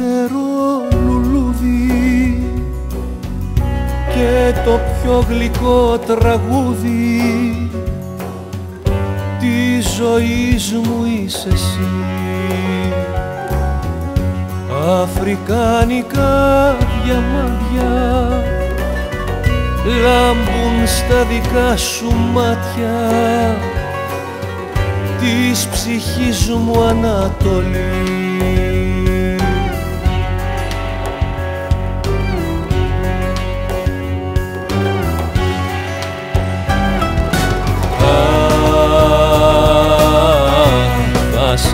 καλύτερο λουλούδι και το πιο γλυκό τραγούδι. Τη ζωής μου είσαι εσύ. Αφρικάνικα διαμάντια λάμπουν στα δικά σου μάτια της ψυχής μου Ανατολής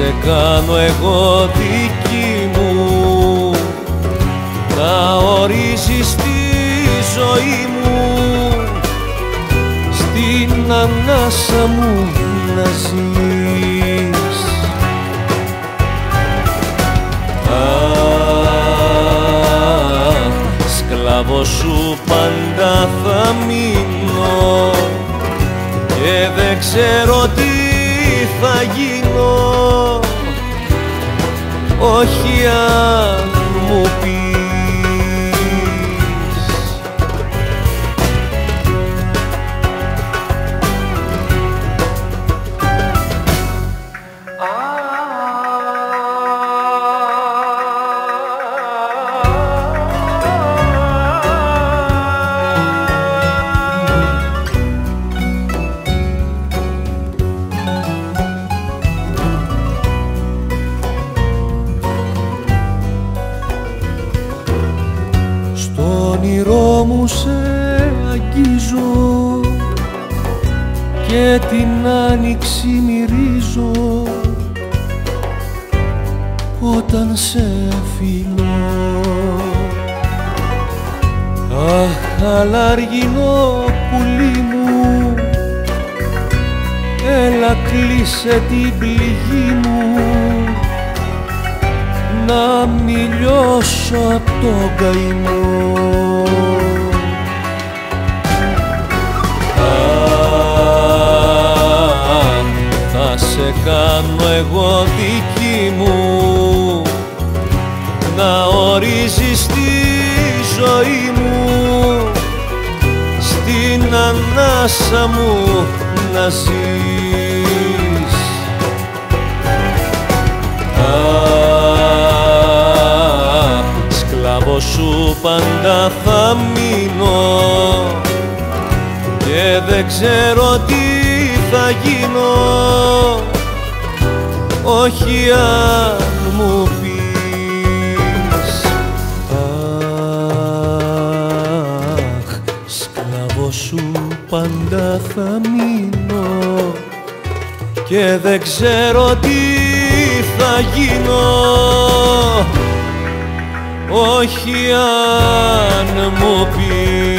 σε κάνω εγώ δική μου. Να ορίζεις τη ζωή μου. Στην ανάσα μου να ζεις. Αχ, σκλάβος σου πάντα θα μείνω. Και δεν ξέρω τι θα γίνω όχι αν μου πεις μου σε αγγίζω και την άνοιξη μυρίζω. Όταν σε φιλώ Αχ, αλαργινό πουλί μου έλα κλείσε την πληγή μου. Να μη λιώσω απ' τον καημό κάνω εγώ δική μου. Να ορίζεις τη ζωή μου. Στην ανάσα μου να ζεις. Αχ, σκλάβος σου πάντα θα μείνω. Και δεν ξέρω τι θα γίνω όχι αν μου πεις. Αχ, σκλάβος σου πάντα θα μείνω. Και δεν ξέρω τι θα γίνω. Όχι αν μου πεις